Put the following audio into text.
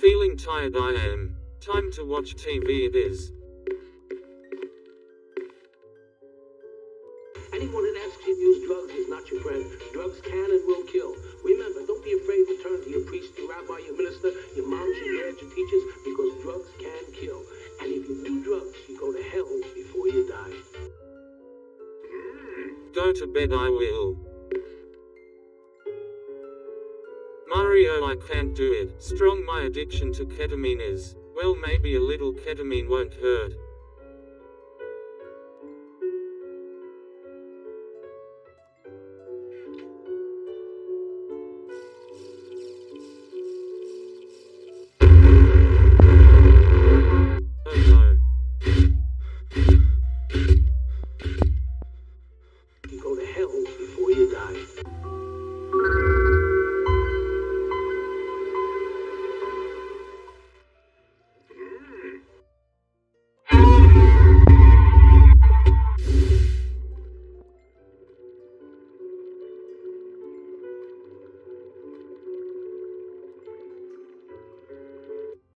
Feeling tired I am. Time to watch TV it is. Anyone that asks you to use drugs is not your friend. Drugs can and will kill. Remember, don't be afraid to turn to your priest, your rabbi, your minister, your moms, your dads, your teachers, because drugs can kill. And if you do drugs, you go to hell before you die. Go to bed I will. Mario I can't do it. Strong my addiction to ketamine is. Well maybe a little ketamine won't hurt.